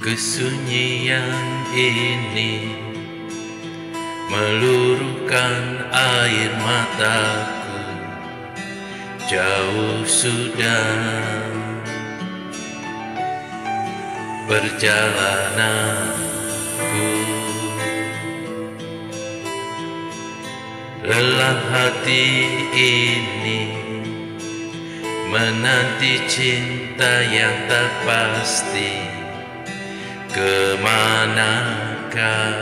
Kesunyian ini meluruhkan air mataku. Jauh sudah perjalananku Lelah hati ini menanti cinta yang tak pasti ke manakah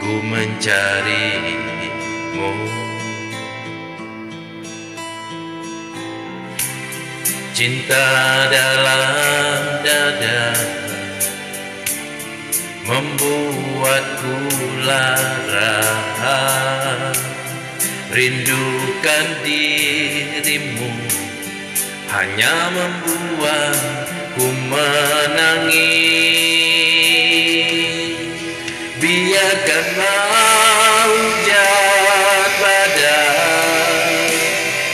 ku mencarimu Cinta dalam dada Membuatku lara. Rindukan dirimu Hanya membuat ku menangis. Biarkanlah hujan badai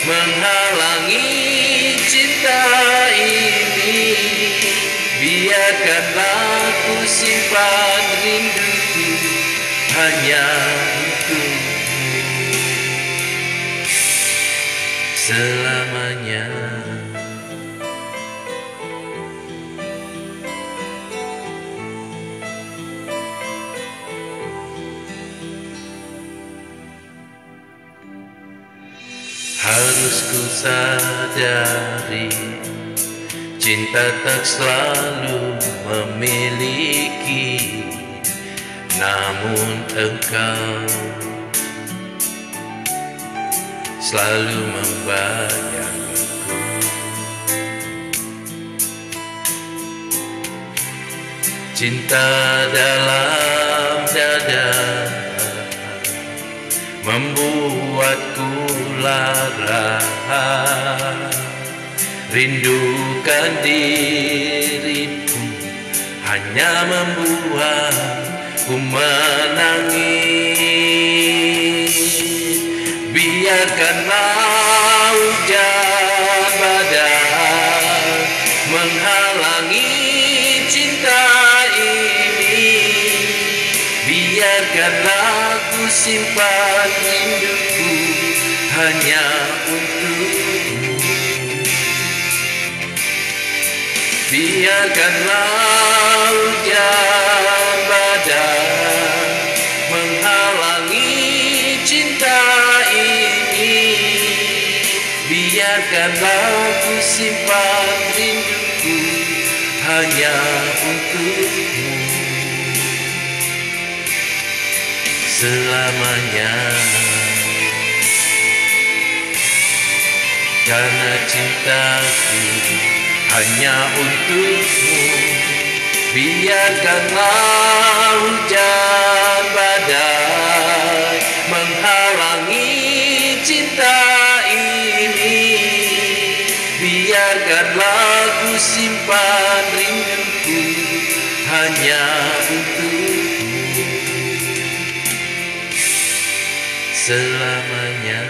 menghalangi cinta ini. Biarkanlah ku simpan rinduku hanya untukmu. Selamanya Harus ku sadari Cinta tak selalu memiliki Namun engkau Selalu membayangku. Cinta dalam lara rindukan dirimu hanya membuatku menangis. Biarkanlah hujan badai menghalangi cinta ini. Biarkanlah ku simpan rinduku hanya untukmu. Biarkanlah hujan badai menghalangi cinta ini. Biarkanlah ku simpan rinduku hanya untukmu. Selamanya Karena cintaku hanya untukmu. Biarkanlah hujan badai Menghalangi cinta ini. Biarkanlah ku simpan rinduku Hanya untukmu. Selamanya